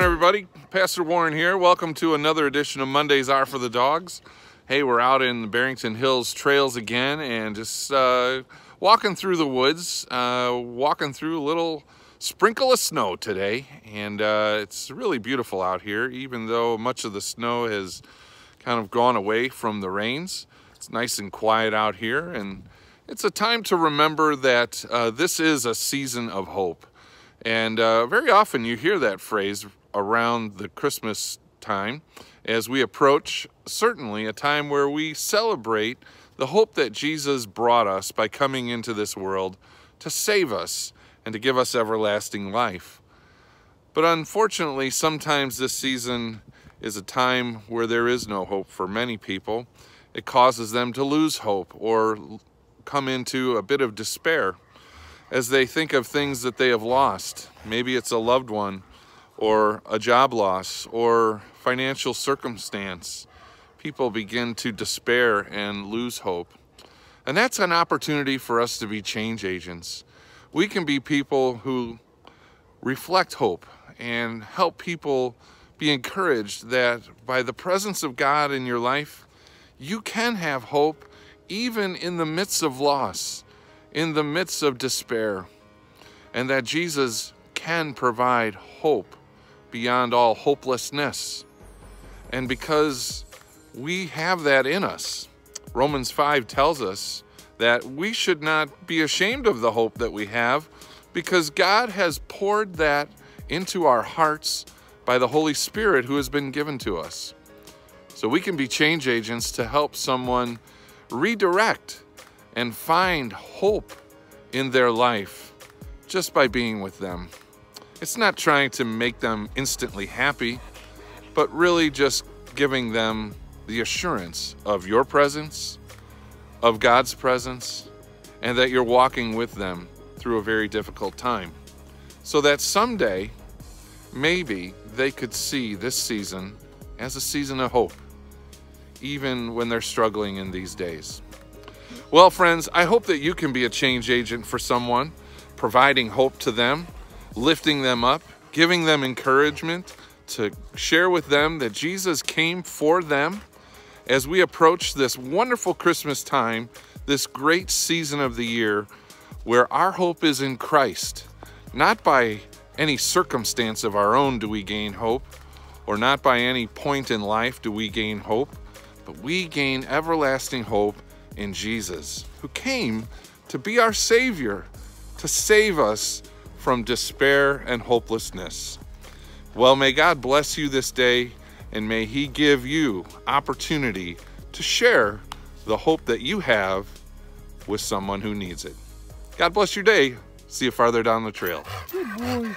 everybody. Pastor Warren here. Welcome to another edition of Mondays Are for the Dogs. Hey, we're out in the Barrington Hills trails again and just uh, walking through the woods, uh, walking through a little sprinkle of snow today. And uh, it's really beautiful out here, even though much of the snow has kind of gone away from the rains. It's nice and quiet out here. And it's a time to remember that uh, this is a season of hope. And uh, very often you hear that phrase around the Christmas time as we approach certainly a time where we celebrate the hope that Jesus brought us by coming into this world to save us and to give us everlasting life. But unfortunately, sometimes this season is a time where there is no hope for many people. It causes them to lose hope or come into a bit of despair as they think of things that they have lost. Maybe it's a loved one or a job loss or financial circumstance, people begin to despair and lose hope. And that's an opportunity for us to be change agents. We can be people who reflect hope and help people be encouraged that by the presence of God in your life, you can have hope even in the midst of loss, in the midst of despair, and that Jesus can provide hope beyond all hopelessness. And because we have that in us, Romans 5 tells us that we should not be ashamed of the hope that we have because God has poured that into our hearts by the Holy Spirit who has been given to us. So we can be change agents to help someone redirect and find hope in their life just by being with them. It's not trying to make them instantly happy, but really just giving them the assurance of your presence, of God's presence, and that you're walking with them through a very difficult time. So that someday, maybe they could see this season as a season of hope, even when they're struggling in these days. Well, friends, I hope that you can be a change agent for someone, providing hope to them lifting them up, giving them encouragement to share with them that Jesus came for them as we approach this wonderful Christmas time, this great season of the year where our hope is in Christ. Not by any circumstance of our own do we gain hope, or not by any point in life do we gain hope, but we gain everlasting hope in Jesus, who came to be our Savior, to save us from despair and hopelessness. Well, may God bless you this day and may He give you opportunity to share the hope that you have with someone who needs it. God bless your day. See you farther down the trail. Good boy.